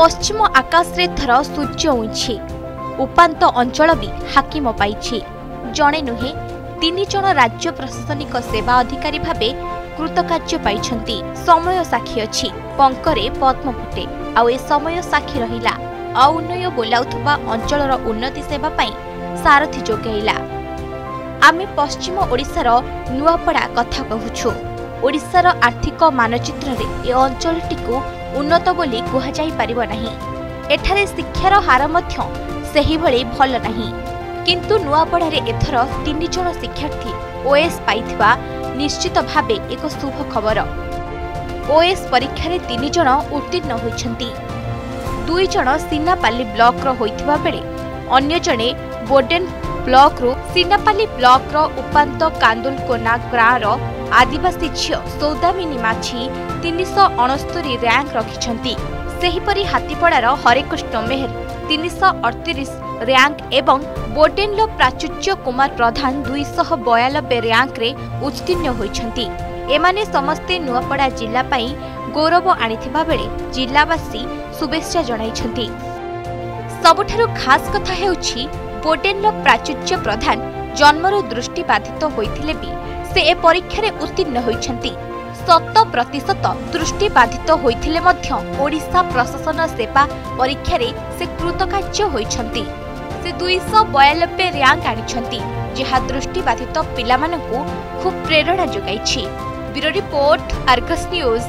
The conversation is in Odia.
ପଶ୍ଚିମ ଆକାଶରେ ଥର ସୂର୍ଯ୍ୟ ଉଇଁଛି। ଉପାନ୍ତ ଅଞ୍ଚଳ ବି ହାକିମ ପାଇଛି। ଜଣେ ନୁହେଁ ତିନି ଜଣ ରାଜ୍ୟ ପ୍ରଶାସନିକ ସେବା ଅଧିକାରୀ ଭାବେ କୃତକାର୍ଯ୍ୟ ପାଇଛନ୍ତି। ସମୟ ସାକ୍ଷୀ ଅଛି ପଙ୍କରେ ପଦ୍ମ ଫୁଟେ। ଆଉ ଏ ସମୟ ସାକ୍ଷୀ ରହିଲା ଅଉନ୍ନୟ ବୋଲାଉଥିବା ଅଞ୍ଚଳର ଉନ୍ନତି ସେବା ପାଇଁ ସାରଥି ଯୋଗାଇଲା। ଆମେ ପଶ୍ଚିମ ଓଡ଼ିଶାର ନୂଆପଡ଼ା କଥା କହୁଛୁ। ଓଡ଼ିଶାର ଆର୍ଥିକ ମାନଚିତ୍ରରେ ଏ ଅଞ୍ଚଳଟିକୁ ଉନ୍ନତ ବୋଲି କୁହାଯାଇପାରିବ ନାହିଁ। ଏଠାରେ ଶିକ୍ଷାର ହାର ମଧ୍ୟ ସେହିଭଳି ଭଲ ନାହିଁ। କିନ୍ତୁ ନୂଆପଡ଼ାରେ ଏଥର ତିନି ଜଣ ଶିକ୍ଷାର୍ଥୀ ଓଏସ୍ ପାଇଥିବା ନିଶ୍ଚିତ ଭାବେ ଏକ ଶୁଭ ଖବର। ଓଏସ୍ ପରୀକ୍ଷାରେ ତିନି ଜଣ ଉତ୍ତୀର୍ଣ୍ଣ ହୋଇଛନ୍ତି। ଦୁଇ ଜଣ ସିନାପାଲି ବ୍ଲକର ହୋଇଥିବା ବେଳେ ଅନ୍ୟ ଜଣେ ବୋର୍ଡେନ୍ ବ୍ଲକରୁ ସିନାପାଲି ବ୍ଲକର ଉପାନ୍ତ କାନ୍ଦୁଲକୋନା ଗାଁର ଆଦିବାସୀ ଝିଅ ସୌଦାମିନୀ ମାଝୀ ତିନିଶହ ଅଣସ୍ତରୀ ର୍ୟାଙ୍କ ରଖିଛନ୍ତି। ସେହିପରି ହାତୀପଡ଼ାର ହରେକୃଷ୍ଣ ମେହେର ତିନିଶହ ଅଠତିରିଶ ର୍ୟାଙ୍କ ଏବଂ ବୋର୍ଡେନ୍ର ପ୍ରାଚୁର୍ଯ୍ୟ କୁମାର ପ୍ରଧାନ ଦୁଇଶହ ବୟାନବେ ର୍ୟାଙ୍କରେ ଉତ୍ତୀର୍ଣ୍ଣ ହୋଇଛନ୍ତି। ଏମାନେ ସମସ୍ତେ ନୂଆପଡ଼ା ଜିଲ୍ଲା ପାଇଁ ଗୌରବ ଆଣିଥିବା ବେଳେ ଜିଲ୍ଲାବାସୀ ଶୁଭେଚ୍ଛା ଜଣାଇଛନ୍ତି। ସବୁଠାରୁ ଖାସ୍ କଥା ହେଉଛି ବୋର୍ଡେନ୍ର ପ୍ରାଚୁର୍ଯ୍ୟ ପ୍ରଧାନ ଜନ୍ମରୁ ଦୃଷ୍ଟିବାଧିତ ହୋଇଥିଲେ ବି ସେ ଏ ପରୀକ୍ଷାରେ ଉତ୍ତୀର୍ଣ୍ଣ ହୋଇଛନ୍ତି। ଶତ ପ୍ରତିଶତ ଦୃଷ୍ଟିବାଧିତ ହୋଇଥିଲେ ମଧ୍ୟ ଓଡ଼ିଶା ପ୍ରଶାସନ ସେବା ପରୀକ୍ଷାରେ ସେ କୃତକାର୍ଯ୍ୟ ହୋଇଛନ୍ତି। ସେ ଦୁଇଶହ ବୟାନବେ ର୍ୟାଙ୍କ ଆଣିଛନ୍ତି ଯାହା ଦୃଷ୍ଟିବାଧିତ ପିଲାମାନଙ୍କୁ ଖୁବ୍ ପ୍ରେରଣା ଯୋଗାଇଛି। Bureau report Argus news.